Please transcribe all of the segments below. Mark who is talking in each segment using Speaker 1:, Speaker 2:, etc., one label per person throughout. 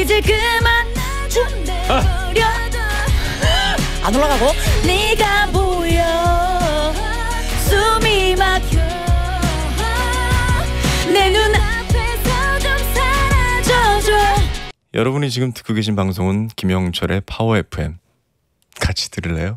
Speaker 1: 이제 그만 좀 내버려둬 안 올라가고 네가 보여 숨이 막혀 내 눈앞에서 좀 사라져줘
Speaker 2: 여러분이 지금 듣고 계신 방송은 김영철의 파워 FM. 같이 들을래요?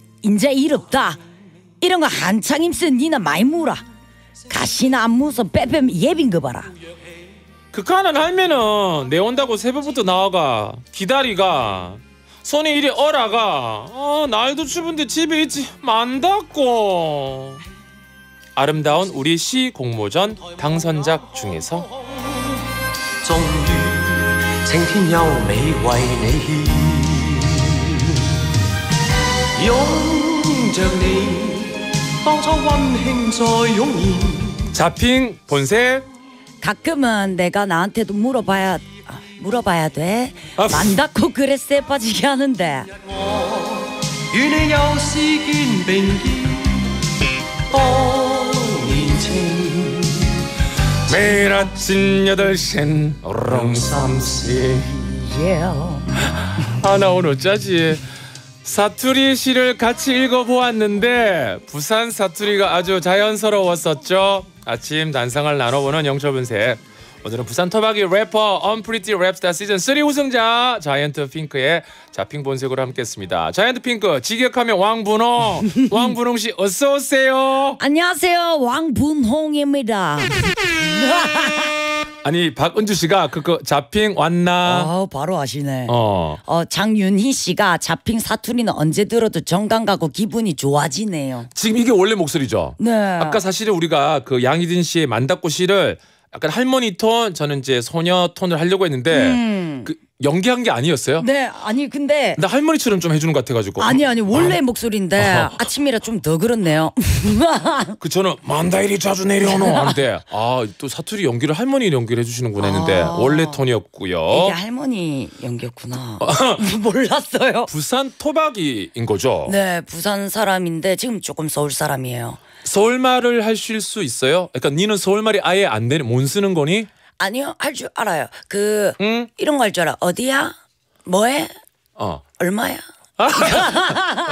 Speaker 1: 인제 일 없다. 이런 거 한창 힘쓴 니나 많이 물어. 가시나 안 무서 빼빼 예빈 거 봐라.
Speaker 3: 그 가난 할매는 내 온다고 새벽부터 나와가 기다리가 손이 이리 얼어가 아 날도 추운데 집에 있지 만닥고. 아름다운 우리 시 공모전 당선작 중에서
Speaker 4: 擁着你，當初溫馨再湧現。
Speaker 3: 자핑 본색
Speaker 1: 가끔은 내가 나한테도 물어봐야 아, 물어봐야 돼
Speaker 3: 아,
Speaker 1: 만다고 그래 쎄 빠지게 하는데
Speaker 4: 與你又是肩並肩，當年情。
Speaker 3: 매일 아침 8시엔 롱삼씨
Speaker 1: yeah.
Speaker 3: 아 나 오늘 어쩌지 사투리 시를 같이 읽어보았는데 부산 사투리가 아주 자연스러웠었죠. 아침 단상을 나눠보는 영철본색. 오늘은 부산 토박이 래퍼 언프리티 랩스타 시즌 3 우승자 자이언트 핑크의 자핑 본색으로 함께했습니다. 자이언트 핑크 직역하면 왕분홍 왕분홍 씨 어서 오세요.
Speaker 1: 안녕하세요. 왕분홍입니다
Speaker 3: 아니 박은주 씨가 그거 자핑 왔나
Speaker 1: 아 바로 아시네
Speaker 3: 어
Speaker 1: 어, 장윤희 씨가 자핑 사투리는 언제 들어도 정감 가고 기분이 좋아지네요.
Speaker 3: 지금 이게 원래 목소리죠
Speaker 1: 네.
Speaker 3: 아까 사실은 우리가 그 양희진 씨의 만다고 씨를 약간 할머니 톤 저는 이제 소녀 톤을 하려고 했는데
Speaker 1: 음.
Speaker 3: 그 연기한 게 아니었어요.
Speaker 1: 네, 아니 근데
Speaker 3: 나 할머니처럼 좀 해주는 것 같아가지고.
Speaker 1: 아니 아니 원래 목소리인데 아침이라 좀 더 그렇네요.
Speaker 3: 그 저는 만다일이 자주 내려오노 한데 아또 사투리 연기를 할머니 연기를 해주시는구나 했는데
Speaker 1: 아.
Speaker 3: 원래 톤이었고요.
Speaker 1: 이게 할머니 연기였구나. 몰랐어요.
Speaker 3: 부산 토박이인 거죠.
Speaker 1: 네, 부산 사람인데 지금 조금 서울 사람이에요.
Speaker 3: 서울말을 하실 수 있어요? 그러니까 니는 서울말이 아예 안 되는 못 쓰는 거니?
Speaker 1: 아니요, 할 줄 알아요. 그
Speaker 3: 응?
Speaker 1: 이런 거 할 줄 알아. 어디야? 뭐해?
Speaker 3: 어.
Speaker 1: 얼마야?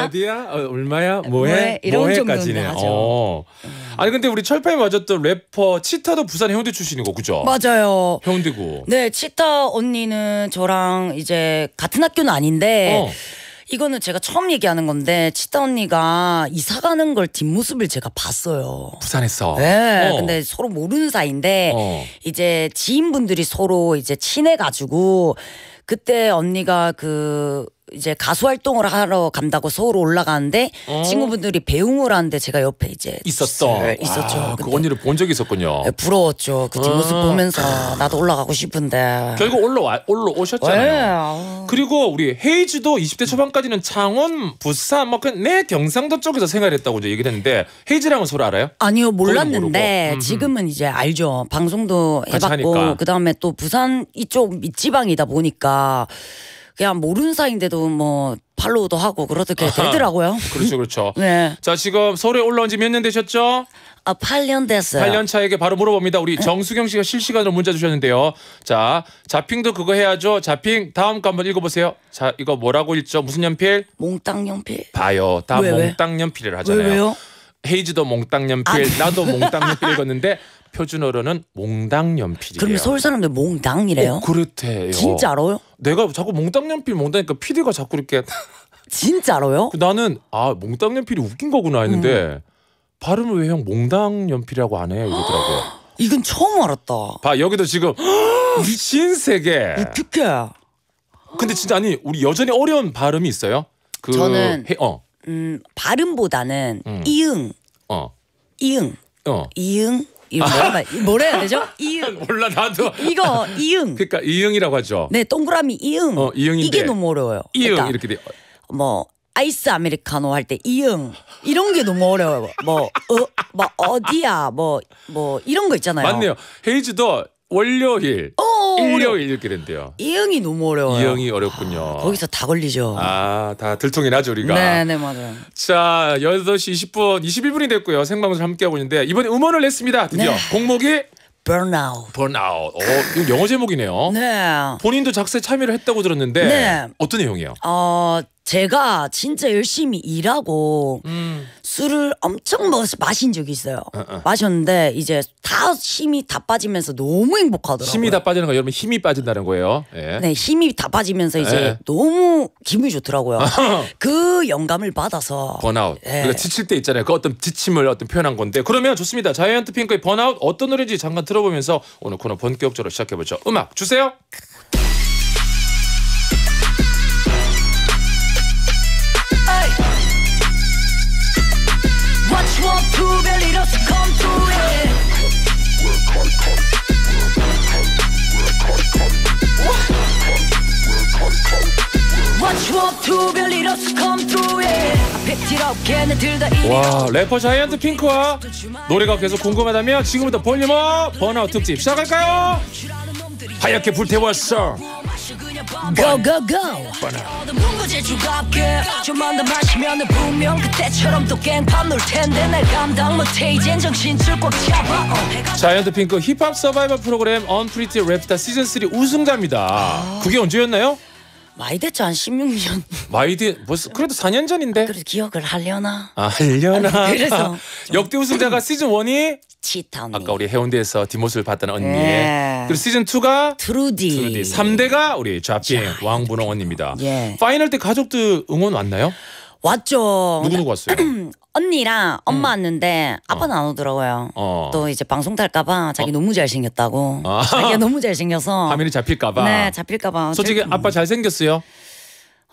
Speaker 3: 어디야? 어, 얼마야? 뭐해?
Speaker 1: 뭐해? 이런
Speaker 3: 뭐해까지네.
Speaker 1: 정도는 하죠.
Speaker 3: 어. 아니 근데 우리 철파에 맞았던 래퍼 치타도 부산 해운대 출신이고 그죠?
Speaker 1: 맞아요.
Speaker 3: 해운대구.
Speaker 1: 네, 치타 언니는 저랑 이제 같은 학교는 아닌데
Speaker 3: 어.
Speaker 1: 이거는 제가 처음 얘기하는 건데 치타 언니가 이사 가는 걸 뒷모습을 제가 봤어요.
Speaker 3: 부산에서.
Speaker 1: 네,
Speaker 3: 어.
Speaker 1: 근데 서로 모르는 사이인데
Speaker 3: 어.
Speaker 1: 이제 지인분들이 서로 이제 친해 가지고 그때 언니가 그 이제 가수 활동을 하러 간다고 서울 올라가는데
Speaker 3: 어.
Speaker 1: 친구분들이 배웅을 하는데 제가 옆에 이제
Speaker 3: 있었어.
Speaker 1: 네, 있었죠.
Speaker 3: 아, 그 언니를 본 적이 있었군요.
Speaker 1: 네, 부러웠죠. 그 뒷모습
Speaker 3: 어.
Speaker 1: 보면서 나도 올라가고 싶은데.
Speaker 3: 결국 올라와 올라오셨잖아요.
Speaker 1: 네.
Speaker 3: 그리고 우리 헤이즈도 20대 초반까지는 창원, 부산, 뭐내 경상도 쪽에서 생활했다고 이제 얘기를 했는데 헤이즈랑은 서로 알아요?
Speaker 1: 아니요. 몰랐는데
Speaker 3: 음흠.
Speaker 1: 지금은 이제 알죠 방송도 해봤고. 그 다음에 또 부산 이쪽 밑지방이다 보니까 그냥 모르는 사이인데도 뭐 팔로우도 하고 그렇게
Speaker 3: 아하.
Speaker 1: 되더라고요.
Speaker 3: 그렇죠, 그렇죠.
Speaker 1: 네,
Speaker 3: 자 지금 서울에 올라온 지 몇 년 되셨죠?
Speaker 1: 아 8년 됐어요.
Speaker 3: 8년 차에게 바로 물어봅니다. 우리 정수경 씨가 실시간으로 문자 주셨는데요. 자, 자핑도 그거 해야죠. 자핑 다음 거 한번 읽어보세요. 자, 이거 뭐라고 읽죠? 무슨 연필?
Speaker 1: 몽땅 연필.
Speaker 3: 봐요. 다
Speaker 1: 왜, 왜?
Speaker 3: 몽땅 연필을
Speaker 1: 왜
Speaker 3: 하잖아요.
Speaker 1: 왜요?
Speaker 3: 헤이즈도 몽땅 연필, 나도 몽땅 연필 읽었는데 표준어로는 몽땅 연필이에요.
Speaker 1: 그러면 서울 사람들 몽땅이래요?
Speaker 3: 어, 그렇대요.
Speaker 1: 진짜로요?
Speaker 3: 내가 자꾸 몽땅 연필 몽땅니까 PD가 자꾸 이렇게
Speaker 1: 진짜로요?
Speaker 3: 나는 아 몽땅 연필이 웃긴 거구나 했는데
Speaker 1: 음.
Speaker 3: 발음을 왜 형 몽땅 연필이라고 안 해요 이러더라고요.
Speaker 1: 이건 처음 알았다.
Speaker 3: 봐 여기도 지금 신세계
Speaker 1: 어떡해?
Speaker 3: 근데 진짜 아니 우리 여전히 어려운 발음이 있어요. 그
Speaker 1: 저는-
Speaker 3: 해, 어,
Speaker 1: 음, 발음보다는
Speaker 3: 음.
Speaker 1: 이응,
Speaker 3: 어,
Speaker 1: 이응,
Speaker 3: 어.
Speaker 1: 이응, 이거 뭐라 해야 되죠? 이응.
Speaker 3: 몰라 나도.
Speaker 1: 이거 이응.
Speaker 3: 그러니까 이응이라고 하죠.
Speaker 1: 네, 동그라미 이응.
Speaker 3: 어, 이응인데.
Speaker 1: 이게 너무 어려워요.
Speaker 3: 이응
Speaker 1: 그러니까
Speaker 3: 이렇게 돼.
Speaker 1: 뭐 아이스 아메리카노 할 때 이응 이런 게 너무 어려워요. 뭐 어, 뭐 어디야, 뭐 뭐 이런 거 있잖아요.
Speaker 3: 맞네요. 헤이즈도 월요일,
Speaker 1: 어,
Speaker 3: 일요일 이렇게 된대요.
Speaker 1: 이응이 너무 어려워요.
Speaker 3: 이응이 어렵군요.
Speaker 1: 거기서 다 걸리죠.
Speaker 3: 아, 다 들통이 나죠, 우리가.
Speaker 1: 네, 네 맞아요.
Speaker 3: 자, 8시 20분, 21분이 됐고요. 생방송 함께하고 있는데 이번에 음원을 냈습니다. 드디어
Speaker 1: 네.
Speaker 3: 공목이
Speaker 1: burnout.
Speaker 3: 번아웃. 어, 이거 영어 제목이네요.
Speaker 1: 네.
Speaker 3: 본인도 작사에 참여를 했다고 들었는데
Speaker 1: 네.
Speaker 3: 어떤 내용이에요?
Speaker 1: 어, 제가 진짜 열심히 일하고
Speaker 3: 음.
Speaker 1: 술을 엄청 먹 마신 적이 있어요. 마셨는데 이제 다 힘이 다 빠지면서 너무 행복하더라고요.
Speaker 3: 힘이 다 빠지는 거 여러분 힘이 빠진다는 거예요. 예.
Speaker 1: 네, 힘이 다 빠지면서 이제
Speaker 3: 네.
Speaker 1: 너무 기분이 좋더라고요. 그 영감을 받아서
Speaker 3: 번아웃.
Speaker 1: 네.
Speaker 3: 우리가 지칠 때 있잖아요. 그 어떤 지침을 어떤 표현한 건데. 그러면 좋습니다. 자이언트 핑크의 번아웃 어떤 노래인지 잠깐 들어보면서 오늘 코너 본격적으로 시작해 보죠. 음악 주세요. 와 래퍼 자이언트 핑크와 노래가 계속 궁금하다면 지금부터 볼륨 up burnout 특집 시작할까요? 하얗게 불태웠어.
Speaker 1: Go go go. 문구제 주갑게 좀만 더 마시면 분명 그때처럼 또 깽판 놀 텐데 날 감당 못해 이젠 정신줄 꽉 잡아. 어.
Speaker 3: 자이언트 핑크 힙합 서바이벌 프로그램 언프리티 랩스타 시즌 3 우승자입니다. 그게 언제였나요?
Speaker 1: 많이 됐죠 한 16년.
Speaker 3: 마이디 벌써 그래도 4년 전인데.
Speaker 1: 그래도 기억을 하려나?
Speaker 3: 아, 하려나.
Speaker 1: 그래서
Speaker 3: 역대 우승자가 시즌 1이
Speaker 1: 치타 언니.
Speaker 3: 아까 우리 해운대에서 뒷모습을 봤다는 언니.
Speaker 1: 네.
Speaker 3: 그리고 시즌 2가
Speaker 1: 트루디.
Speaker 3: 트루디. 3대가 우리 자핑 왕분홍 언니입니다.
Speaker 1: 예.
Speaker 3: final 때 가족들 응원 왔나요?
Speaker 1: 왔죠.
Speaker 3: 누구 누구 왔어요?
Speaker 1: 언니랑 엄마 왔는데 아빠는 안 오더라고요.
Speaker 3: 어.
Speaker 1: 또 이제 방송 탈까봐 자기 너무 잘생겼다고.
Speaker 3: 아.
Speaker 1: 자기가 너무 잘생겨서.
Speaker 3: 화면이 잡힐까봐.
Speaker 1: 네 잡힐까봐.
Speaker 3: 솔직히
Speaker 1: 좀-
Speaker 3: 아빠 잘생겼어요?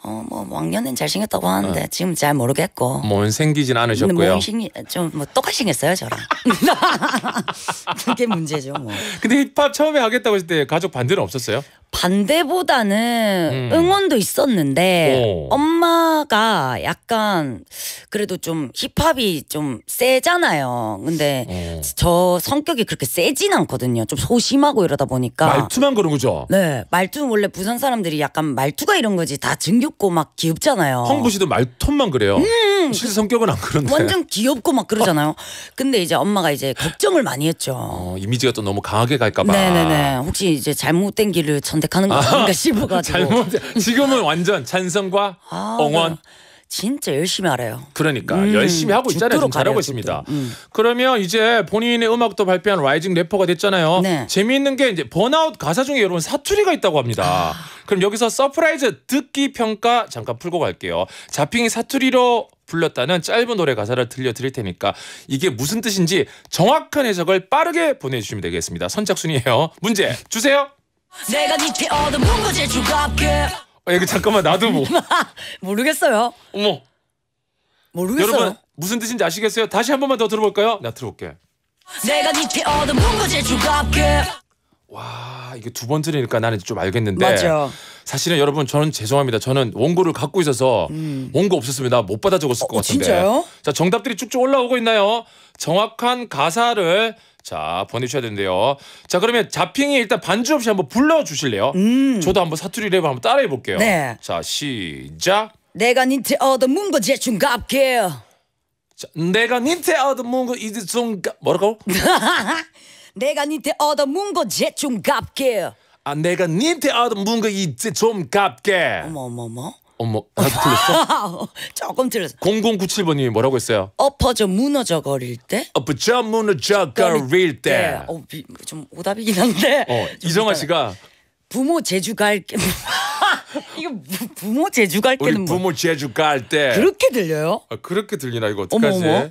Speaker 1: 어뭐 왕년엔 잘생겼다고 하는데 지금 잘 모르겠고.
Speaker 3: 뭔 생기진 않으셨고요.
Speaker 1: 뭐 생기 좀뭐 똑같이 생겼어요 저랑. 그게 문제죠 뭐.
Speaker 3: 근데 힙합 처음에 하겠다고 했을 때 가족 반대는 없었어요?
Speaker 1: 반대보다는
Speaker 3: 음.
Speaker 1: 응원도 있었는데
Speaker 3: 오.
Speaker 1: 엄마가 약간 그래도 좀 힙합이 좀 세잖아요. 근데
Speaker 3: 어.
Speaker 1: 저 성격이 그렇게 세진 않거든요. 좀 소심하고 이러다 보니까.
Speaker 3: 말투만 그런 거죠?
Speaker 1: 네, 말투는 원래 부산 사람들이 약간 말투가 이런 거지 다 정겹고 막 귀엽잖아요.
Speaker 3: 황부 씨도 말톤만 그래요. 실제 성격은 안 그런데.
Speaker 1: 음. 완전 귀엽고 막 그러잖아요. 근데 이제 엄마가 이제 걱정을 많이 했죠.
Speaker 3: 어, 이미지가 또 너무 강하게 갈까봐.
Speaker 1: 네네네. 혹시 이제 잘못된 길을 선택하는 거 아닌가 싶어가지고.
Speaker 3: 잘못. 지금은 완전 찬성과
Speaker 1: 아,
Speaker 3: 응원.
Speaker 1: 네. 진짜 열심히 알아요.
Speaker 3: 그러니까
Speaker 1: 음,
Speaker 3: 열심히 하고 있잖아요. 지금 잘하고 있습니다.
Speaker 1: 음.
Speaker 3: 그러면 이제 본인의 음악도 발표한 rising 래퍼가 됐잖아요.
Speaker 1: 네.
Speaker 3: 재미있는 게 이제 번아웃 가사 중에 여러분 사투리가 있다고 합니다.
Speaker 1: 아.
Speaker 3: 그럼 여기서 surprise 듣기 평가 잠깐 풀고 갈게요. 자핑이 사투리로 불렀다는 짧은 노래 가사를 들려드릴 테니까 이게 무슨 뜻인지 정확한 해석을 빠르게 보내주시면 되겠습니다. 선착순이에요. 문제 주세요. 어, 이거 잠깐만 나도 뭐
Speaker 1: 모르겠어요.
Speaker 3: 어머
Speaker 1: 모르겠어요.
Speaker 3: 여러분 무슨 뜻인지 아시겠어요? 다시 한 번만 더 들어볼까요? 나 들어볼게.
Speaker 1: 내가 니께 얻은 문구제 주갑게.
Speaker 3: 와 이게 두번 들으니까 나는 좀 알겠는데
Speaker 1: 맞아.
Speaker 3: 사실은 여러분 저는 죄송합니다 저는 원고를 갖고 있어서 원고 없었으면 나 못 받아 적었을 것
Speaker 1: 어,
Speaker 3: 같은데
Speaker 1: 진짜요?
Speaker 3: 자 정답들이 쭉쭉 올라오고 있나요 정확한 가사를 자 보내주셔야 되는데요 자 그러면 자핑이 일단 반주 없이 한번 불러주실래요 저도 한번 사투리 랩을 한번 따라해 볼게요
Speaker 1: 음. 네.
Speaker 3: 자 시작
Speaker 1: 내가 니께 얻은 문구제 주갑게.
Speaker 3: 자, 내가 니한테 얻은 뭔가 이제 좀 가- 뭐라고
Speaker 1: 내가 니께 얻은 문구제 주갑게.
Speaker 3: 아 내가 니한테 얻은 뭔가 이제 좀 갚게
Speaker 1: 어머 어머 어머.
Speaker 3: 어머 나도 틀렸어
Speaker 1: 조금 틀렸어.
Speaker 3: 0097번님이 뭐라고 했어요?
Speaker 1: 엎어져 무너져 거릴 때.
Speaker 3: 엎어져 무너져 거릴 때.
Speaker 1: 어, 비, 좀 오답이긴 한데.
Speaker 3: 어,
Speaker 1: 이따가.
Speaker 3: 씨가
Speaker 1: 부모 제주 갈게. 이거 부- 부모 제주
Speaker 3: 우리
Speaker 1: 갈게는 뭐
Speaker 3: 부모 제주 갈 때
Speaker 1: 그렇게 들려요?
Speaker 3: 아, 그렇게 들리나 이거 어떡하지?
Speaker 1: 어머,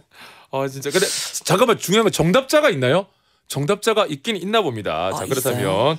Speaker 3: 아 진짜 근데 잠깐만 중요한 건 정답자가 있나요? 정답자가 있긴 있나 봅니다. 자
Speaker 1: 아,
Speaker 3: 그렇다면
Speaker 1: 있어요?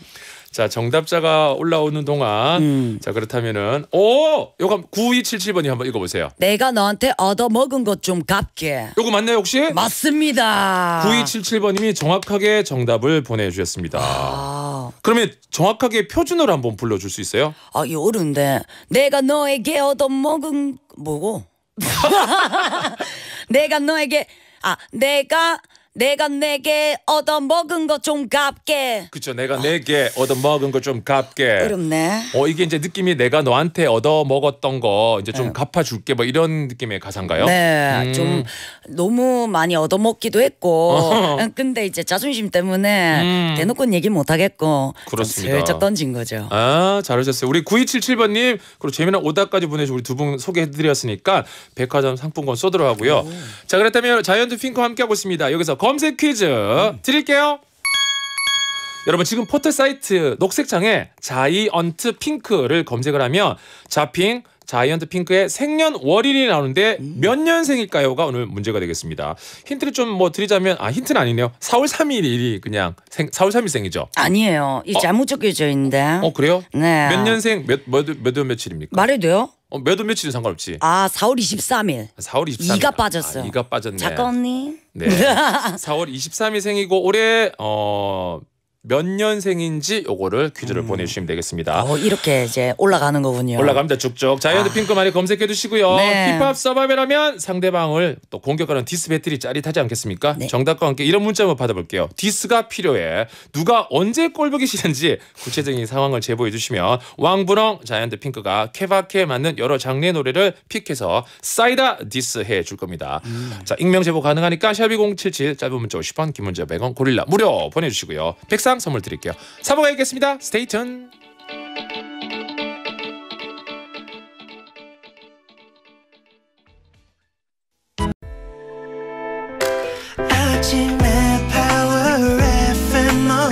Speaker 3: 자 정답자가 올라오는 동안
Speaker 1: 음.
Speaker 3: 자 그렇다면은 오 요거 9277번이 한번 읽어보세요.
Speaker 1: 내가 너한테 얻어먹은 것 좀 갚게.
Speaker 3: 요거 맞나요 혹시?
Speaker 1: 맞습니다.
Speaker 3: 9277번님이 정확하게 정답을 보내주셨습니다.
Speaker 1: 아,
Speaker 3: 그러면 정확하게 표준어로 한번 불러줄 수 있어요?
Speaker 1: 아, 이 어른데 내가 너에게 얻어먹은 뭐고? 내가 너에게 아 내가 내가 내게 얻어먹은 것좀 갚게.
Speaker 3: 그쵸 내가 내게 얻어먹은 거 좀 갚게
Speaker 1: 어렵네.
Speaker 3: 어 이게 이제 느낌이 내가 너한테 얻어먹었던 거 이제 좀 갚아줄게 뭐 이런 느낌의 가사인가요?
Speaker 1: 네,
Speaker 3: 음.
Speaker 1: 좀 너무 많이 얻어먹기도 했고,
Speaker 3: 어허.
Speaker 1: 근데 이제 자존심 때문에
Speaker 3: 음.
Speaker 1: 대놓고는 얘기 못 하겠고, 좀
Speaker 3: 그렇습니다.
Speaker 1: 슬쩍 던진 거죠.
Speaker 3: 아 잘하셨어요 우리 9277번님 그리고 재미난 오답까지 보내주고 우리 두 분 소개해드렸으니까 백화점 상품권 쏘도록 하고요 자 그렇다면 자이언트 핑크와 함께하고 있습니다 여기서 검색 퀴즈 드릴게요 여러분 지금 포털 사이트 녹색창에 자이언트 핑크를 검색을 하면 자핑 자이언트 핑크의 생년월일이 나오는데 몇 년생일까요가 오늘 문제가 되겠습니다. 힌트를 좀 뭐 드리자면 아 힌트는 아니네요. 4월 3일이 그냥 생, 4월 3일생이죠.
Speaker 1: 아니에요. 이 잘못 적혀져 있는데.
Speaker 3: 어 그래요?
Speaker 1: 네.
Speaker 3: 몇 년생 몇몇몇 며칠입니까?
Speaker 1: 말해도 돼요?
Speaker 3: 어, 몇월 며칠은 상관없지.
Speaker 1: 아, 4월 23일.
Speaker 3: 4월 23일.
Speaker 1: 이가 빠졌어요.
Speaker 3: 아, 이가 빠졌네.
Speaker 1: 작가 언니.
Speaker 3: 네. 4월 23일 생이고 올해 어, 몇 년생인지 요거를 퀴즈를 보내주시면 되겠습니다.
Speaker 1: 어, 이렇게 이제 올라가는 거군요.
Speaker 3: 올라갑니다 쭉쭉. 자이언트 핑크 많이 검색해 두시고요.
Speaker 1: 네.
Speaker 3: 힙합 서바이벌하면 상대방을 또 공격하는 diss battle이 짜릿하지 않겠습니까?
Speaker 1: 네.
Speaker 3: 정답과 함께 이런 문자 한번 받아볼게요. diss가 필요해. 누가 언제 꼴 보기 싫은지 구체적인 상황을 제보해 주시면 왕분홍 자이언트 핑크가 케바케에 맞는 여러 장르의 노래를 pick해서 사이다 디스 해 줄 겁니다. 자 익명 제보 가능하니까 샵이 077 짧은 문자 50원 긴 문자 100원 고릴라 무료 보내주시고요. 백상 선물 드릴게요. 사보가 있겠습니다.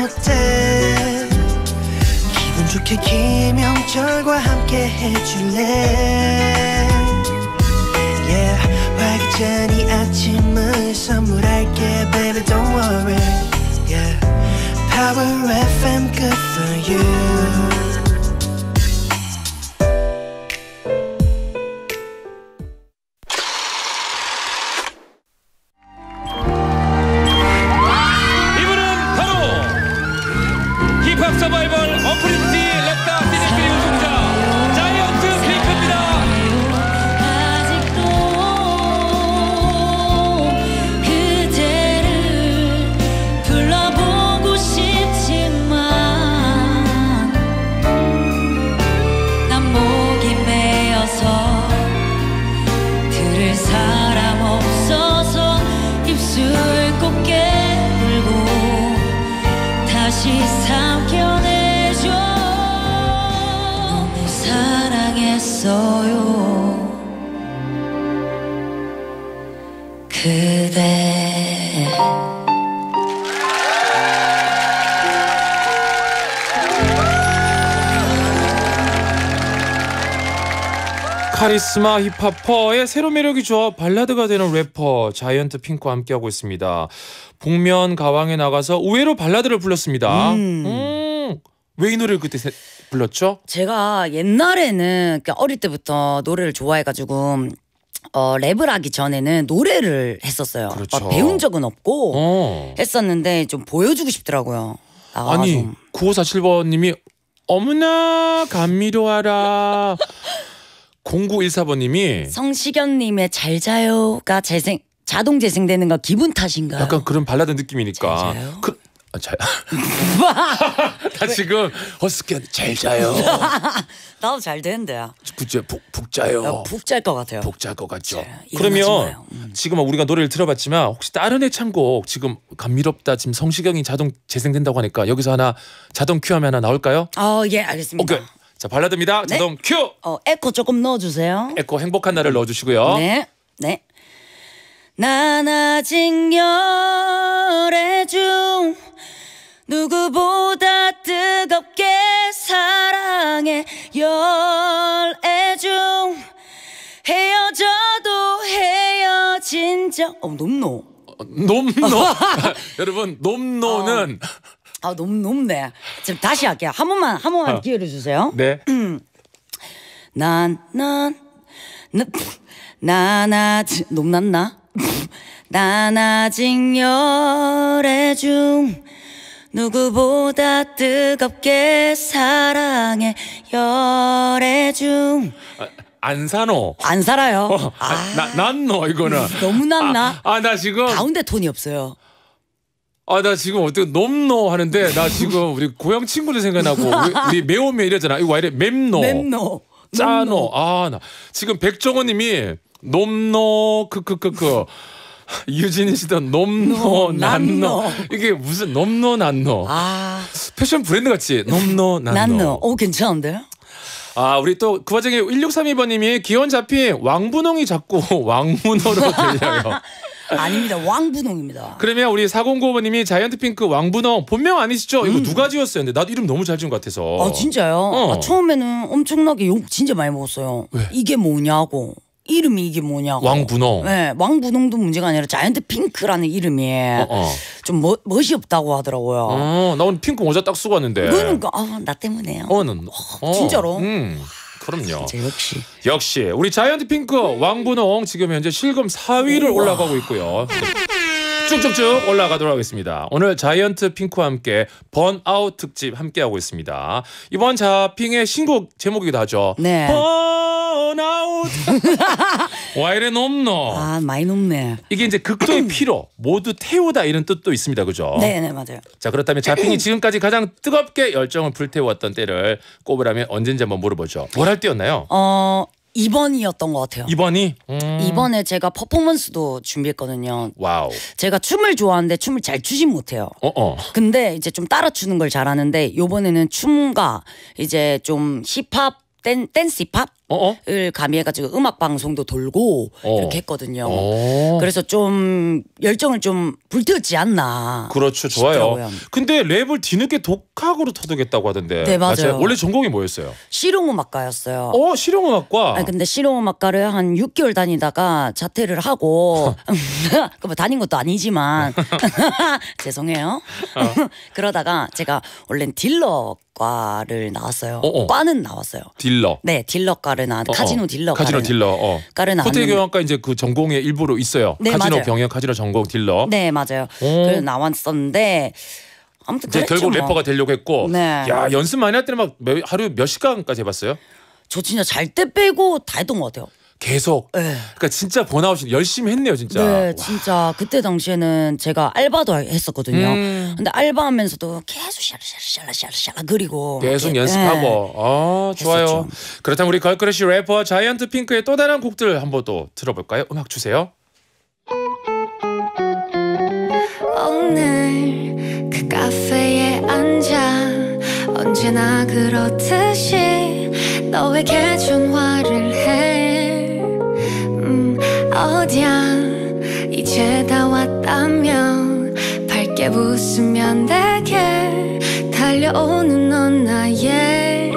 Speaker 5: 어때? 기분 좋게 김영철과 함께 해줄래 you
Speaker 3: 카리스마 힙합퍼의 새로운 매력이 좋아 발라드가 되는 래퍼 자이언트 핑크와 함께하고 있습니다. 복면 가왕에 나가서 의외로 발라드를 불렀습니다. 음. 왜이 노래를 그때 세- 불렀죠?
Speaker 1: 제가 옛날에는 그러니까 어릴 때부터 노래를 좋아해가지고 어, 랩을 하기 전에는 노래를 했었어요.
Speaker 3: 그렇죠.
Speaker 1: 막 배운 적은 없고
Speaker 3: 어.
Speaker 1: 했었는데 좀 보여주고 싶더라고요. 나가서
Speaker 3: 아니
Speaker 1: 좀.
Speaker 3: 9547번님이 어머나 감미로워라 0914번님이
Speaker 1: 성시경님의 잘 자요가 재생 자동 재생되는 거 기분 탓인가요?
Speaker 3: 약간 그런 발라드 느낌이니까
Speaker 1: 잘 자요?
Speaker 3: 그, 아, 잘. 나 지금 허스키 잘 자요
Speaker 1: 나도 잘 되는데
Speaker 3: 푹, 푹, 푹 자요
Speaker 1: 푹잘 것 같아요.
Speaker 3: 푹잘것 같죠 그러면.
Speaker 1: 음.
Speaker 3: 지금 우리가 노래를 들어봤지만 혹시 다른 애창곡 지금 감미롭다 지금 성시경이 자동 재생된다고 하니까 여기서 하나 자동 큐하면 하나 나올까요?
Speaker 1: 어, 예, 알겠습니다.
Speaker 3: 오케이 자 발라드입니다.
Speaker 1: 네.
Speaker 3: 자동 큐!
Speaker 1: 어, 에코 조금 넣어주세요.
Speaker 3: 에코 행복한 날을 넣어주시고요.
Speaker 1: 네, 네. 난 아직 열애 중 누구보다 뜨겁게 사랑해. 열애 중 헤어져도 헤어진 적. 어, 넘노.
Speaker 3: 놈노. 여러분 놈노는
Speaker 1: 아 너무 높네. 지금 다시 할게요. 한 번만 한 번만
Speaker 3: 어.
Speaker 1: 기회를 주세요.
Speaker 3: 네.
Speaker 1: 난난 나나 높났나? 나나진 열애 중 누구보다 뜨겁게 사랑해 열애
Speaker 3: 중안안 사노.
Speaker 1: 살아요.
Speaker 3: 어,
Speaker 1: 아,
Speaker 3: 아, 나, 난노 이거는.
Speaker 1: 너무 났나?
Speaker 3: 아, 나 지금
Speaker 1: 가운데 톤이 없어요.
Speaker 3: 아 나 지금 어떻게 넘노 하는데 나 지금 우리 고향 친구들 생각나고 우리, 우리 매운매 이러잖아. 이거 왜 이래 맵노.
Speaker 1: 맵노.
Speaker 3: 짜노. 아 나 지금 백종원님이 넘노 크크크크. 유진이 씨도 넘노
Speaker 1: 노,
Speaker 3: 난노. 이게 무슨 넘노 난노
Speaker 1: 아,
Speaker 3: 패션 브랜드 같이 넘노 난노
Speaker 1: 난노. 오 괜찮은데?
Speaker 3: 아 우리 또 그 와중에 1632번님이 기원 잡힌 왕분홍이 자꾸 왕문어로 들려요
Speaker 1: 아닙니다. 왕분홍입니다.
Speaker 3: 그러면 우리 4095번님이 자이언트 핑크 왕분홍 본명 아니시죠? 이거 누가 지었어요? 근데 나도 이름 너무 잘 지은 것 같아서
Speaker 1: 음. 아 진짜요?
Speaker 3: 어.
Speaker 1: 아, 처음에는 엄청나게 욕 진짜 많이 먹었어요.
Speaker 3: 왜?
Speaker 1: 이게 뭐냐고. 이름이 이게 뭐냐고.
Speaker 3: 왕분홍
Speaker 1: 네, 왕분홍도 문제가 아니라 자이언트 핑크라는 이름이
Speaker 3: 어, 어.
Speaker 1: 좀 멋, 멋이 없다고 하더라고요.
Speaker 3: 어, 나 오늘 핑크 모자 딱 쓰고 왔는데
Speaker 1: 그러니까 아, 나 때문에요.
Speaker 3: 어, 는 어,
Speaker 1: 진짜로?
Speaker 3: 음, 그럼요
Speaker 1: 진짜 역시.
Speaker 3: 역시 우리 자이언트 핑크 왕분홍 지금 현재 실검 4위를 올라가고 있고요. 쭉쭉쭉 올라가도록 하겠습니다. 오늘 자이언트 핑크와 함께 번아웃 특집 함께 하고 있습니다. 이번 자핑의 신곡 제목이기도 하죠.
Speaker 1: 네.
Speaker 3: 번아웃. 와 이래 넘노.
Speaker 1: 아 많이 높네.
Speaker 3: 이게 이제 극도의 피로 모두 태우다 이런 뜻도 있습니다. 그죠?
Speaker 1: 네네 맞아요.
Speaker 3: 자 그렇다면 자핑이 지금까지 가장 뜨겁게 열정을 불태웠던 때를 꼽으라면 언젠지 한번 물어보죠. 뭘 할 때였나요?
Speaker 1: 어 이번이었던 것 같아요.
Speaker 3: 이번이 음.
Speaker 1: 이번에 제가 퍼포먼스도 준비했거든요.
Speaker 3: 와우.
Speaker 1: 제가 춤을 좋아하는데 춤을 잘 추진 못해요.
Speaker 3: 어 어.
Speaker 1: 근데 이제 좀 따라 추는 걸 잘하는데 요번에는 춤과 이제 좀 힙합 댄 댄스 힙합
Speaker 3: 을어 어.
Speaker 1: 가미해가지고 음악 방송도 돌고
Speaker 3: 어.
Speaker 1: 이렇게 했거든요.
Speaker 3: 어.
Speaker 1: 그래서 좀 열정을 좀 불태웠지 않나.
Speaker 3: 그렇죠. 좋아요.
Speaker 1: 싶더라고요.
Speaker 3: 근데 랩을 뒤늦게 독학으로 터득했다고 하던데.
Speaker 1: 네, 맞아요.
Speaker 3: 원래 전공이 뭐였어요?
Speaker 1: 실용음악가였어요.
Speaker 3: 어 실용음악과.
Speaker 1: 아니, 근데 실용음악가를 한 6개월 다니다가 자퇴를 하고 그뭐 다닌 것도 아니지만 죄송해요.
Speaker 3: 어.
Speaker 1: 그러다가 제가 원래 는 딜러과를 나왔어요.
Speaker 3: 어, 어.
Speaker 1: 과는 나왔어요.
Speaker 3: 딜러.
Speaker 1: 네, 딜러과 를 나왔
Speaker 3: 어, 어.
Speaker 1: 카지노 딜러
Speaker 3: 카지노 딜러. 어.
Speaker 1: 과를
Speaker 3: 호텔 경영학과 이제 그 전공의 일부로 있어요.
Speaker 1: 네,
Speaker 3: 카지노
Speaker 1: 맞아요.
Speaker 3: 경영, 카지노 전공 딜러.
Speaker 1: 네, 맞아요.
Speaker 3: 오.
Speaker 1: 그래서 나왔었는데 아무튼
Speaker 3: 이제. 결국
Speaker 1: 뭐.
Speaker 3: 래퍼가 되려고 했고.
Speaker 1: 네.
Speaker 3: 야 연습 많이 할 때는 막 몇- 하루 몇 시간까지 해봤어요?
Speaker 1: 저 진짜 잘 때 빼고 다 했던 것 같아요.
Speaker 3: 계속.
Speaker 1: 네.
Speaker 3: 그러니까 진짜 번아웃이 열심히 했네요, 진짜.
Speaker 1: 네,
Speaker 3: 와.
Speaker 1: 진짜 그때 당시에는 제가 알바도 했었거든요.
Speaker 3: 음.
Speaker 1: 근데 알바하면서도 계속 샬라샬라샬라샬라 그리고
Speaker 3: 계속
Speaker 1: 이렇게,
Speaker 3: 연습하고. 아, 좋아요.
Speaker 1: 했었죠.
Speaker 3: 그렇다면 우리 girl crush 래퍼 자이언트 핑크의 또 다른 곡들 한번 또 들어볼까요? 음악 주세요.
Speaker 6: 오늘 그 카페에 앉아 언제나 그렇듯이 너에게 전화를 해 이제 다 왔다면 밝게 웃으면 되게 달려오는 넌 나의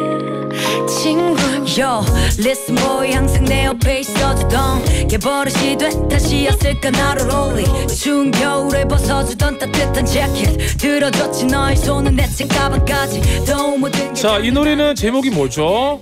Speaker 6: 친구.
Speaker 1: Yo, listen boy 항상 내 옆에 있어주던 게 버릇이 돼. 다시였을까 나를 올리 추운 겨울에 벗어주던 따뜻한 재킷 들어줬지 너의 손은 내 책 가방까지. 더 모든 게
Speaker 3: 자, 이 노래는 제목이 뭐죠?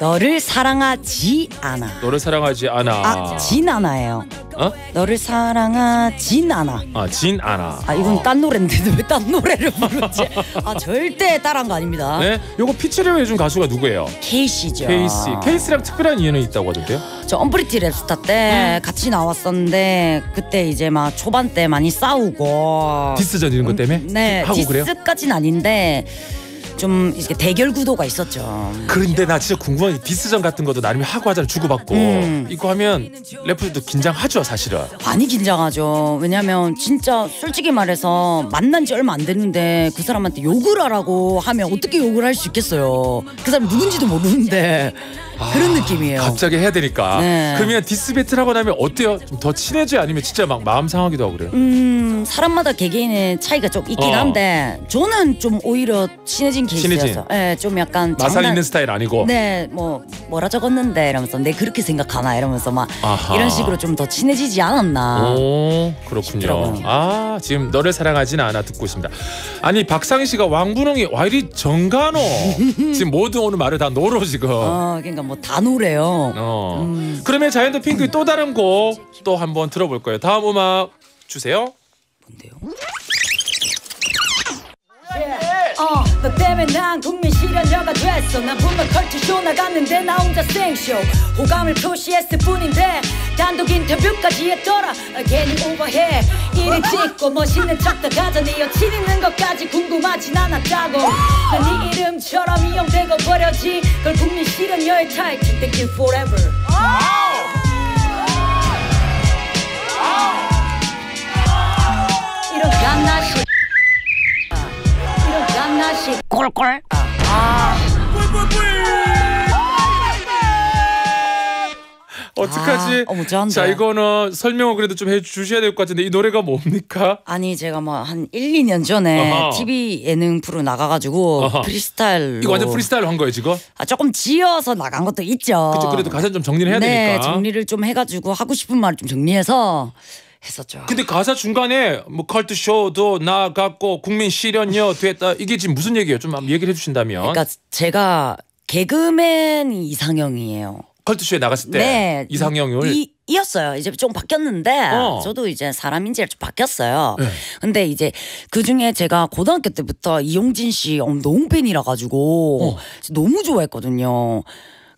Speaker 1: 너를 사랑하지 않아
Speaker 3: 너를 사랑하지 않아.
Speaker 1: 아, 진 않아예요
Speaker 3: 어?
Speaker 1: 너를 사랑하진 않아
Speaker 3: 아, 진 않아.
Speaker 1: 아 이건 딴 노래인데 왜 딴 노래를 부르지 아 절대 따라한 거 아닙니다
Speaker 3: 네, 요거 피처링 해준 가수가 누구예요?
Speaker 1: 케이씨죠
Speaker 3: 케이씨. 케이씨랑 특별한 인연이 있다고 하던데요?
Speaker 1: 저 언프리티 랩스타 때 같이 나왔었는데 그때 이제 막 초반 때 많이 싸우고
Speaker 3: diss전 이런 것 때문에
Speaker 1: 네
Speaker 3: 하고 그래요?
Speaker 1: diss까진 아닌데 좀 이렇게 대결 구도가 있었죠
Speaker 3: 그런데 나 진짜 궁금한 게 diss전 같은 것도 나름이 하고 하잖아 주고받고
Speaker 1: 음.
Speaker 3: 이거 하면 래퍼들도 긴장하죠 사실은.
Speaker 1: 많이 긴장하죠 왜냐면 진짜 솔직히 말해서 만난 지 얼마 안 됐는데 그 사람한테 욕을 하라고 하면 어떻게 욕을 할 수 있겠어요 그 사람 누군지도 모르는데 그런 느낌이에요.
Speaker 3: 갑자기 해야 되니까.
Speaker 1: 네.
Speaker 3: 그러면 diss battle 하고 나면 어때요? 좀 더 친해져요? 아니면 진짜 막 마음 상하기도 하고 그래요?
Speaker 1: 음 사람마다 개개인의 차이가 좀 있긴
Speaker 3: 어.
Speaker 1: 한데 저는 좀 오히려 친해진
Speaker 3: 친해진.
Speaker 1: 예, 좀 약간
Speaker 3: 마살
Speaker 1: 장난-
Speaker 3: 있는 스타일 아니고.
Speaker 1: 네, 뭐 뭐라 적었는데 이러면서 내 그렇게 생각하나 이러면서 막
Speaker 3: 아하.
Speaker 1: 이런 식으로 좀 더 친해지지 않았나.
Speaker 3: 오 그렇군요.
Speaker 1: 싶더라고요.
Speaker 3: 아 지금 너를 사랑하지는 않아 듣고 있습니다. 아니 박상희 씨가 왕분홍이 와 이리 정간호. 지금 모든 오늘 말을 다 노로 지금.
Speaker 1: 어, 그러니까 뭐 다 노래요.
Speaker 3: 어.
Speaker 1: 음.
Speaker 3: 그러면 자이언트 핑크의 또 다른 곡 또 한번 들어볼 거예요. 다음 음악 주세요.
Speaker 1: 뭔데요? 어, 너 때문에 난 국민 실현녀가 됐어. 난 분명 컬투쇼 나갔는데 나 혼자 생쇼. 호감을 표시했을 뿐인데 단독 인터뷰까지 했더라. 아, 괜히 오버해. 일이 찍고 멋있는 척도 가져. 네 여친 있는 것까지 궁금하진 않았다고. 난네 이름처럼 이용되고 버려지. 그걸 국민 실현녀의 타이틀. Thinking forever. 이런 갓나시 갓나시 꼴꼴
Speaker 3: 어떡하지?
Speaker 1: 아, 어머.
Speaker 3: 자 이거는 설명을 그래도 좀 해주셔야 될 것 같은데 이 노래가 뭡니까?
Speaker 1: 아니 제가 뭐 한 1, 2년 전에
Speaker 3: 아하.
Speaker 1: TV 예능 프로 나가가지고
Speaker 3: 아하.
Speaker 1: 프리스타일로
Speaker 3: 이거 완전 프리스타일로 한 거예요 지금?
Speaker 1: 아, 조금 지어서 나간 것도 있죠.
Speaker 3: 그쵸 그래도 가사 좀 정리를 해야
Speaker 1: 네,
Speaker 3: 되니까.
Speaker 1: 정리를 좀 해가지고 하고 싶은 말을 좀 정리해서 했었죠.
Speaker 3: 근데 가사 중간에 뭐 컬투쇼도 나갔고 국민 실연녀 됐다 이게 지금 무슨 얘기예요? 좀 한번 얘기를 해주신다면.
Speaker 1: 그러니까 제가 개그맨 이상형이에요.
Speaker 3: 컬투쇼에 나갔을 때
Speaker 1: 네,
Speaker 3: 이상형을
Speaker 1: 이, 이었어요. 이제 좀 바뀌었는데
Speaker 3: 어.
Speaker 1: 저도 이제 사람인지라 좀 바뀌었어요.
Speaker 3: 네.
Speaker 1: 근데 이제 그 중에 제가 고등학교 때부터 이용진 씨 어, 너무 팬이라 가지고
Speaker 3: 어.
Speaker 1: 너무 좋아했거든요.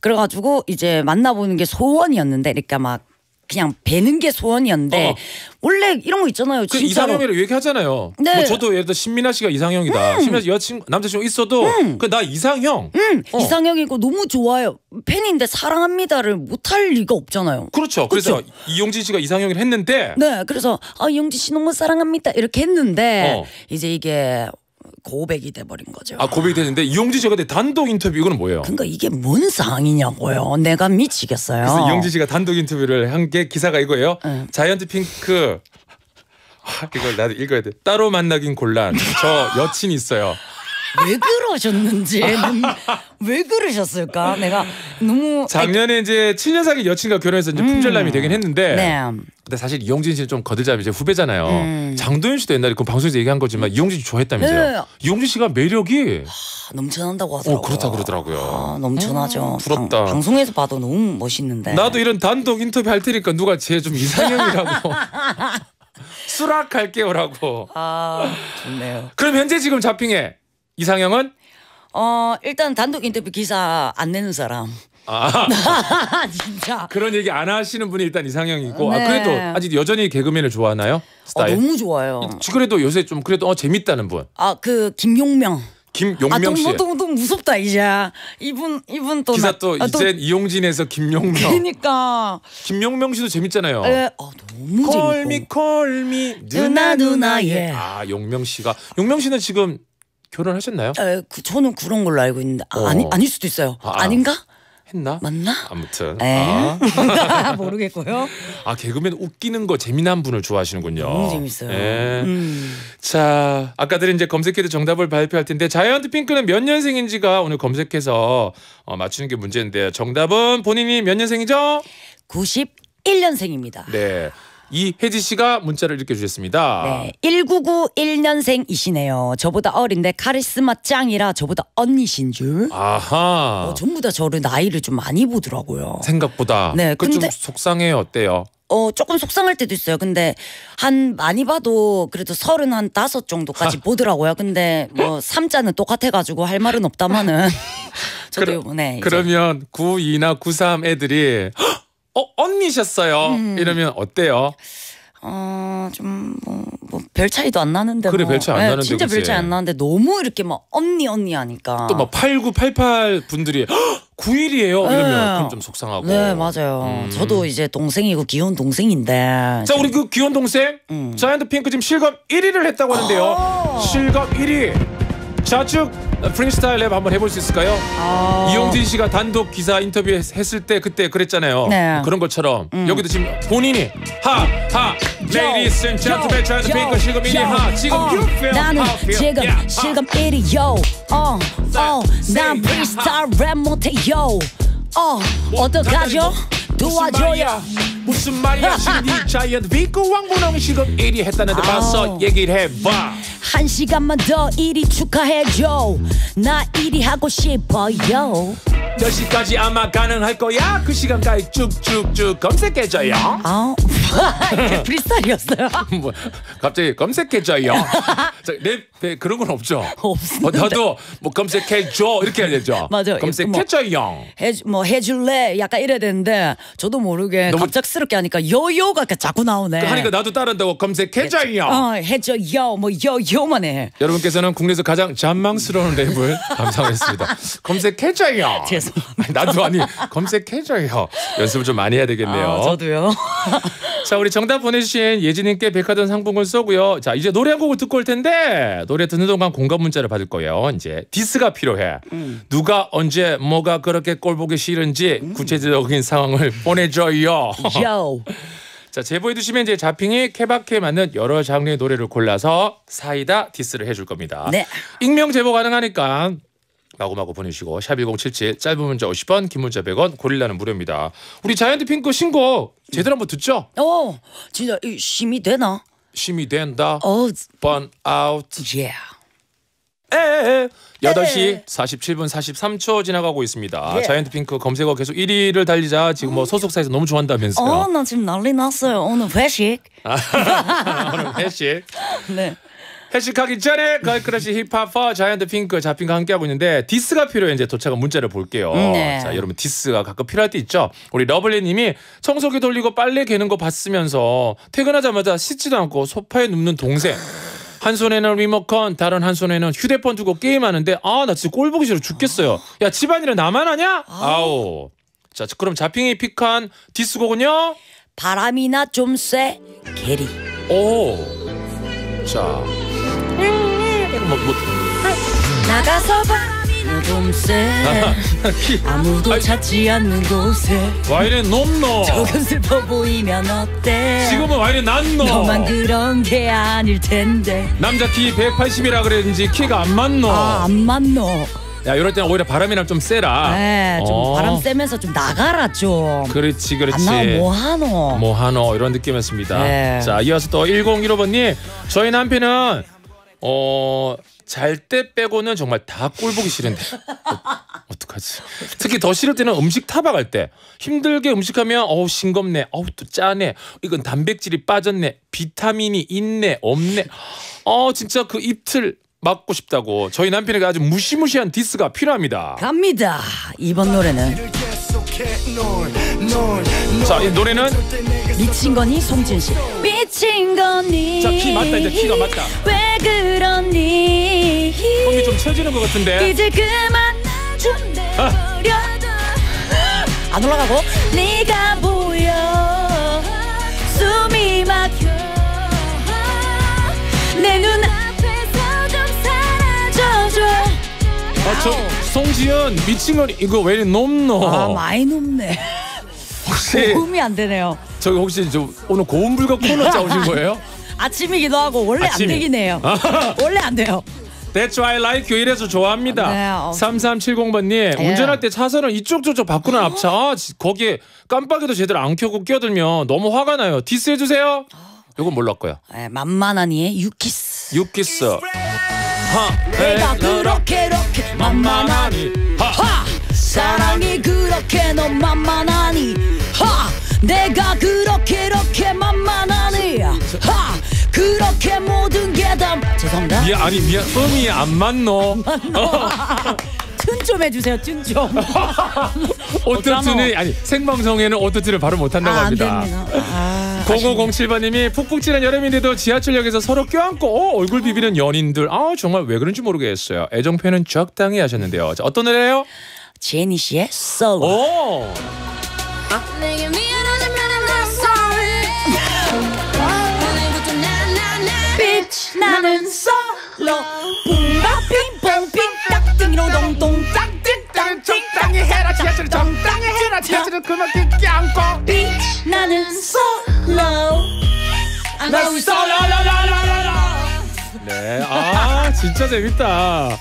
Speaker 1: 그래가지고 이제 만나보는 게 소원이었는데, 그러니까 막 그냥 뵈는 게 소원이었는데
Speaker 3: 어.
Speaker 1: 원래 이런 거 있잖아요.
Speaker 3: 그
Speaker 1: 진짜로.
Speaker 3: 이상형이라고 얘기하잖아요.
Speaker 1: 네.
Speaker 3: 뭐 저도 예를 들어 신민아 씨가 이상형이다. 신민아 씨 여친 남자친구 있어도 그나 이상형.
Speaker 1: 음,
Speaker 3: 어.
Speaker 1: 이상형이고 너무 좋아요. 팬인데 사랑합니다를 못할 리가 없잖아요.
Speaker 3: 그렇죠. 그래서 이용진 씨가 이상형을 했는데
Speaker 1: 네, 그래서 아 이용진 씨 너무 사랑합니다 이렇게 했는데
Speaker 3: 어.
Speaker 1: 이제 이게 고백이 돼버린 거죠.
Speaker 3: 아 고백이 됐는데 이용진 씨가 단독 인터뷰 이거는 뭐예요?
Speaker 1: 그러니까 이게 뭔 상황이냐고요. 내가 미치겠어요.
Speaker 3: 그래서 이용진 씨가 단독 인터뷰를 한 게 기사가 이거예요.
Speaker 1: 네.
Speaker 3: 자이언트 핑크 아, 이걸 나도 읽어야 돼. 따로 만나긴 곤란. 저 여친 있어요.
Speaker 1: 왜 그러셨는지 왜 그러셨을까? 내가 너무
Speaker 3: 작년에 이제 7년 사귄 여친과 결혼해서 이제 품절남이 되긴 했는데
Speaker 1: 음. 네.
Speaker 3: 근데 사실 이용진 씨는 좀 거들자면 이제 후배잖아요.
Speaker 1: 음.
Speaker 3: 장도연 씨도 옛날에 그 방송에서 얘기한 거지만 이용진 씨 좋아했다면서요.
Speaker 1: 네.
Speaker 3: 이용진 씨가 매력이
Speaker 1: 아, 넘쳐난다고 하더라고요.
Speaker 3: 어 그렇다 그러더라고요.
Speaker 1: 아, 넘쳐나죠.
Speaker 3: 음, 부럽다.
Speaker 1: 방, 방송에서 봐도 너무 멋있는데.
Speaker 3: 나도 이런 단독 인터뷰 할 테니까 누가 쟤좀 이상형이라고 수락할게요라고.
Speaker 1: 아 좋네요.
Speaker 3: 그럼 현재 지금 잡핑에 이상형은
Speaker 1: 어 일단 단독 인터뷰 기사 안 내는 사람.
Speaker 3: 아
Speaker 1: 진짜.
Speaker 3: 그런 얘기 안 하시는 분이 일단 이상형이고
Speaker 1: 네.
Speaker 3: 아, 그래도 아직 여전히 개그맨을 좋아하나요?
Speaker 1: 어,
Speaker 3: 스타일.
Speaker 1: 너무 좋아요.
Speaker 3: 그래도 요새 좀 그래도 어, 재밌다는 분
Speaker 1: 아 그 김용명.
Speaker 3: 김용명
Speaker 1: 아,
Speaker 3: 씨.
Speaker 1: 너무 너무 너무 무섭다 이제. 이분 이분 또
Speaker 3: 기사
Speaker 1: 나-
Speaker 3: 또
Speaker 1: 아,
Speaker 3: 이젠 이용진에서 김용명.
Speaker 1: 그러니까.
Speaker 3: 김용명 씨도 재밌잖아요.
Speaker 1: 에, 아, 너무
Speaker 3: 콜미
Speaker 1: 재밌고.
Speaker 3: 콜미
Speaker 1: 누나, 누나, 예.
Speaker 3: 아 용명 씨가 용명 씨는 지금 결혼하셨나요?
Speaker 1: 에, 그, 저는 그런 걸로 알고 있는데 아,
Speaker 3: 어.
Speaker 1: 아니 아닐 수도 있어요.
Speaker 3: 아, 아.
Speaker 1: 아, 닌가
Speaker 3: 했나?
Speaker 1: 맞나?
Speaker 3: 아무튼
Speaker 1: 에?
Speaker 3: 아,
Speaker 1: 모르겠고요.
Speaker 3: 아 개그맨 웃기는 거 재미난 분을 좋아하시는군요.
Speaker 1: 너무 재밌어요.
Speaker 3: 예.
Speaker 1: 음.
Speaker 3: 자 아까들은 이제 검색해도 정답을 발표할 텐데 자이언트 핑크는 몇 년생인지가 오늘 검색해서 어, 맞추는 게 문제인데 정답은 본인이 몇 년생이죠?
Speaker 1: 91년생입니다.
Speaker 3: 네. 이혜지 씨가 문자를 이렇게 주셨습니다.
Speaker 1: 네, 1991년생이시네요. 저보다 어린데 카리스마 짱이라 저보다 언니신 줄.
Speaker 3: 아하.
Speaker 1: 어, 전부 다 저를 나이를 좀 많이 보더라고요.
Speaker 3: 생각보다.
Speaker 1: 네,
Speaker 3: 그 좀
Speaker 1: 근데-
Speaker 3: 속상해요. 어때요?
Speaker 1: 어 조금 속상할 때도 있어요. 근데 한 많이 봐도 그래도 서른 한 다섯 정도까지 보더라고요. 근데 뭐 삼자는 똑같아가지고 할 말은 없다마는 저도
Speaker 3: 그러-
Speaker 1: 이번에 이제
Speaker 3: 그러면 92나 93 애들이 "헉, 어 언니셨어요.
Speaker 1: 음.
Speaker 3: 이러면 어때요?
Speaker 1: 어좀뭐 뭐별 차이도 안 나는데
Speaker 3: 그래,
Speaker 1: 뭐.
Speaker 3: 별 차이 안
Speaker 1: 네,
Speaker 3: 나는데,
Speaker 1: 진짜 별
Speaker 3: 그치?
Speaker 1: 차이 안 나는데 너무 이렇게 막 언니 언니 하니까
Speaker 3: 또 막 8988 분들이 9일이에요. 이러면
Speaker 1: 네.
Speaker 3: 그럼 좀 속상하고.
Speaker 1: 네 맞아요.
Speaker 3: 음.
Speaker 1: 저도 이제 동생이고 귀여운 동생인데
Speaker 3: 자 우리 그 귀여운 동생
Speaker 1: 음.
Speaker 3: 자이언트 핑크 지금 실검 1위를 했다고 하는데요.
Speaker 1: 어.
Speaker 3: 실검 1위 좌측 프리스타일 랩 한번 해볼 수 있을까요? 이용진 씨가 단독 기사 인터뷰 했- 했을 때 그때 그랬잖아요.
Speaker 1: 네.
Speaker 3: 그런 것처럼. 여기도 지금 본인이 하하 Ladies and gentlemen, trying to pick a 지금 이리 하 지금
Speaker 1: 어,
Speaker 3: you feel
Speaker 1: 나는
Speaker 3: how feel.
Speaker 1: 지금
Speaker 3: yeah,
Speaker 1: 지금 1위요. 어어 난 프리스타일 랩 못해요. 어 어떡하죠? 도와줘요.
Speaker 3: 무슨 말이야? 지금 이 자이언트 핑크 왕분홍이 지금 1위 했다는데 봤어
Speaker 1: 아우.
Speaker 3: 얘기를 해봐
Speaker 1: 한 시간만 더 1위 축하해줘. 나 1위 하고 싶어요.
Speaker 3: 10시까지 아마 가능할 거야. 그 시간까지 쭉쭉쭉 검색해줘요
Speaker 1: 아 프리스타일이었어요.
Speaker 3: 뭐 갑자기 검색해줘요. 자, 랩에 그런 건 없죠.
Speaker 1: 없는데.
Speaker 3: 어, 나도 뭐 검색해줘. 이렇게 해야 되죠.
Speaker 1: 맞아요.
Speaker 3: 검색해줘요.
Speaker 1: 해주, 뭐 해줄래? 약간 이래야 되는데 저도 모르게
Speaker 3: 너무-
Speaker 1: 갑작스럽게 하니까 요요가 자꾸 나오네.
Speaker 3: 하니까 나도 따른다고 검색해줘요.
Speaker 1: 어 해줘요. 뭐 요요만 해.
Speaker 3: 여러분께서는 국내에서 가장 잔망스러운 랩을 감상했습니다. 검색해줘요. 아니, 나도 아니 검색해줘요. 연습을 좀 많이 해야 되겠네요.
Speaker 1: 아, 저도요
Speaker 3: 자 우리 정답 보내주신 예진님께 백화점 상품권 쏘고요. 자 이제 노래 한 곡을 듣고 올 텐데 노래 듣는 동안 공감 문자를 받을 거예요. 이제 디스가 필요해.
Speaker 1: 음.
Speaker 3: 누가 언제 뭐가 그렇게 꼴 보기 싫은지 구체적인 상황을 보내줘요.
Speaker 1: 요
Speaker 3: 자 제보해 주시면 이제 자핑이 케바케에 맞는 여러 장르의 노래를 골라서 사이다 디스를 해줄 겁니다.
Speaker 1: 네.
Speaker 3: 익명 제보 가능하니까 마구마구 보내주시고 샵 1077 짧은 문자 50원 긴 문자 100원 고릴라는 무료입니다. 우리 자이언트 핑크 신곡 제대로 한번 듣죠?
Speaker 1: 어, 진짜 이 심이 되나?
Speaker 3: 심이 된다.
Speaker 1: 어,
Speaker 3: 번 아웃.
Speaker 1: 예.
Speaker 3: 에 8시 47분 43초 지나가고 있습니다.
Speaker 1: 예.
Speaker 3: 자이언트 핑크 검색어 계속 1위를 달리자 지금 뭐 소속사에서 너무 좋아한다면서요.
Speaker 1: 어, 나 지금 난리 났어요. 오늘 회식.
Speaker 3: 오늘 회식.
Speaker 1: 네.
Speaker 3: 회식하기 전에 걸크러쉬 힙합퍼 자이언트 핑크 자핑과 함께하고 있는데 디스가 필요해 이제 도착한 문자를 볼게요.
Speaker 1: 네.
Speaker 3: 자 여러분 디스가 가끔 필요할 때 있죠. 우리 러블리님이 청소기 돌리고 빨래 개는 거 봤으면서 퇴근하자마자 씻지도 않고 소파에 눕는 동생. 한 손에는 리모컨, 다른 한 손에는 휴대폰 두고 게임하는데 아 나 진짜 꼴 보기 싫어 죽겠어요. 야 집안일은 나만 하냐? 아우. 자 그럼 자핑이 pick한 디스곡은요?
Speaker 1: 바람이나 좀 쐬. 게리.
Speaker 3: 오. 자. 뭐, 뭐,
Speaker 1: 나가서 바람이나 좀 쐬. 아무도
Speaker 3: 아이.
Speaker 1: 찾지 않는 곳에.
Speaker 3: 와 이래 놈노.
Speaker 1: 조금 슬퍼 보이면 어때?
Speaker 3: 지금은 와 이래 난노.
Speaker 1: 너만 그런 게 아닐 텐데.
Speaker 3: 남자 키 180이라 그랬는지 키가 안 맞노.
Speaker 1: 아, 안 맞노.
Speaker 3: 야 이럴 때는 오히려 바람이랑 좀 세라.
Speaker 1: 네, 좀
Speaker 3: 어.
Speaker 1: 바람 쐬면서 좀 나가라 좀.
Speaker 3: 그렇지 그렇지.
Speaker 1: 안 나와 뭐 하노?
Speaker 3: 뭐 하노 이런 느낌이었습니다.
Speaker 1: 네.
Speaker 3: 자 이어서 또 1015번님 저희 남편은 어. 잘 때 빼고는 정말 다 꼴 보기 싫은데 어, 어떡하지? 특히 더 싫을 때는 음식 타박할 때 힘들게 음식하면 어우 싱겁네, 어우 또 짜네, 이건 단백질이 빠졌네, 비타민이 있네 없네, 어 진짜 그 입틀 맞고 싶다고 저희 남편에게 아주 무시무시한 디스가 필요합니다.
Speaker 1: 갑니다. 이번 노래는
Speaker 3: 자 이 노래는
Speaker 1: 미친 거니 송진 씨. 미친 거니.
Speaker 3: 자, 키 맞다, 이제 키가 맞다.
Speaker 1: 왜 그러니?
Speaker 3: 손이 좀 처지는 것 같은데.
Speaker 1: 이제 그만 좀 내버려둬. 안 올라가고. 네가 보여. 숨이 막혀. 내 눈앞에서 좀 사라져줘.
Speaker 3: 아, 저 송지연 미친 건 이거 왜 이리 높노?
Speaker 1: 아 많이 높네.
Speaker 3: 혹시
Speaker 1: 도움이 안 되네요.
Speaker 3: 저기 혹시 저 오늘 고음 불가 코너 짜오신 거예요?
Speaker 1: 아침이기도 하고 원래
Speaker 3: 아침이.
Speaker 1: 안 되긴 해요. 원래 안 돼요.
Speaker 3: That's why I like you 이래서 좋아합니다.
Speaker 1: 네, 어.
Speaker 3: 3370번님
Speaker 1: 예.
Speaker 3: 운전할 때 차선을 이쪽 저쪽 바꾸는 앞차 아, 지- 거기에 깜빡이도 제대로 안 켜고 끼어들면 너무 화가 나요. 디스 해주세요. 이건 몰랐고요.
Speaker 1: 네, 만만하니의 유키스.
Speaker 3: 유키스. 하.
Speaker 1: 내가. 그렇게 그렇게 만만하니.
Speaker 3: 하.
Speaker 1: 하. 사랑이 그렇게 너 만만하니. 하. 내가 그렇게 그렇게 만만하니. 하. 그렇게 모든 게다 죄송합니다.
Speaker 3: 미안 아니 미안. 음이 안 맞노.
Speaker 1: tune 좀 해주세요 tune 좀.
Speaker 3: 오토튠이 아니 생방송에는 오토튠을 발음 못한다고
Speaker 1: 아, 안
Speaker 3: 합니다.
Speaker 1: 됩니다 아,
Speaker 3: 0507번님이 푹푹 찌는 여름인데도 지하철역에서 서로 껴안고 어, 얼굴 비비는 연인들. 아 정말 왜 그런지 모르겠어요. 애정 표현은 적당히 하셨는데요. 자, 어떤 노래예요?
Speaker 1: 제니 씨의 솔로
Speaker 3: 오
Speaker 1: 나는 솔로 뿡바 핑퐁 핑 딱 띵동동
Speaker 3: 땅땅 적당히 해라 지하철 적당히 해라 지하철을 그만 끼끼 안고.
Speaker 1: 나는 솔로
Speaker 3: 나 썰라라라라라 네, 아 진짜 재밌다.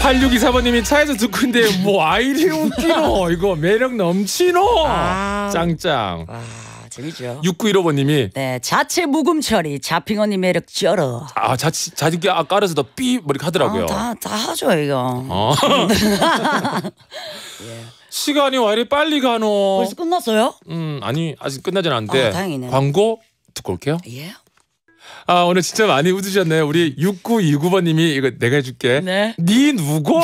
Speaker 3: 8624번님이 차에서 듣고 있는데 뭐 아이리 웃기노? 이거 매력 넘치노?
Speaker 1: 아.
Speaker 3: 짱짱.
Speaker 1: 아 재밌죠
Speaker 3: 6915번님이
Speaker 1: 네 자체 묵음 처리 자핑 언니 매력 쩔어
Speaker 3: 아 자치 자기게 아 깔아서 더삐 뭐 이렇게 하더라고요.
Speaker 1: 다, 다 하죠 이거
Speaker 3: 어. 시간이 왜 이리 빨리 가노?
Speaker 1: 벌써 끝났어요?
Speaker 3: 음 아니 아직 끝나진 않는데
Speaker 1: 아, 다행이네.
Speaker 3: 광고 듣고 올게요.
Speaker 1: 예
Speaker 3: 아 오늘 진짜 많이 웃으셨네요. 우리 6929번님이 이거 내가 해줄게.
Speaker 1: 네.
Speaker 3: 니 누구?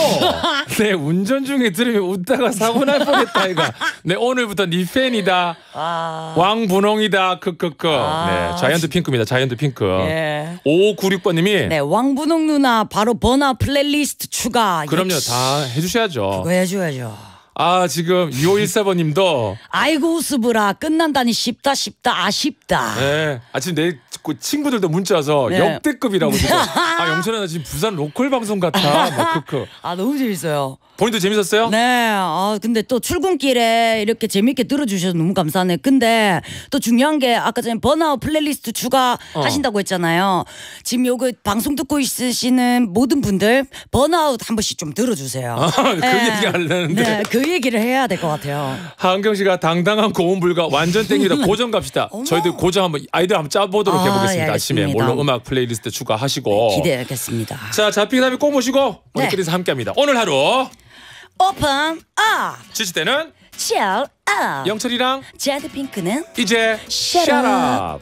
Speaker 3: 내 운전 중에 들으면 웃다가 사고 날 뻔했다 이거. 내 오늘부터 니 팬이다.
Speaker 1: 아,
Speaker 3: 왕분홍이다. 크크크.
Speaker 1: 아,
Speaker 3: 네 자이언트 핑크입니다. 자이언트 핑크.
Speaker 1: 예.
Speaker 3: 5596번님이
Speaker 1: 네 왕분홍 누나 바로 번아웃 플레이리스트 추가
Speaker 3: 그럼요
Speaker 1: 역시
Speaker 3: 다 해주셔야죠.
Speaker 1: 그거 해줘야죠
Speaker 3: 아 지금 2514번님도
Speaker 1: 아이고 우스브라 끝난다니 쉽다 쉽다 아쉽다
Speaker 3: 네 아침 내 그 친구들도 문자 와서
Speaker 1: 네.
Speaker 3: 역대급이라고 지금 아 영철아 나 지금 부산 로컬 방송 같아. 막 크크.
Speaker 1: 아 너무 재밌어요
Speaker 3: 본인도 재밌었어요?
Speaker 1: 네, 아 근데 또 출근길에 이렇게 재밌게 들어주셔서 너무 감사하네. 근데 또 중요한 게 아까 전에 번아웃 플레이리스트 추가하신다고 했잖아요. 지금 요거 방송 듣고 있으시는 모든 분들 번아웃 한 번씩 좀 들어주세요.
Speaker 3: 그 얘기 하려는데.
Speaker 1: 네, 그 얘기를 해야 될 것 같아요.
Speaker 3: 하은경 씨가 당당한 고음 불가 완전 땡기다 고정 갑시다. 저희들 고정 한번 아이들 한번 짜보도록
Speaker 1: 아,
Speaker 3: 해보겠습니다.
Speaker 1: 예,
Speaker 3: 아침에. 물론 음악 플레이리스트 추가하시고
Speaker 1: 기대하겠습니다.
Speaker 3: 자 잡히기 답이 꼭 모시고
Speaker 1: 네.
Speaker 3: 우리끼리서 함께합니다. 오늘 하루
Speaker 1: 오픈 업,
Speaker 3: 지칠 때는
Speaker 1: 칠 업.
Speaker 3: 영철이랑
Speaker 1: 제드 핑크는
Speaker 3: 이제
Speaker 1: Shut
Speaker 3: 샷업.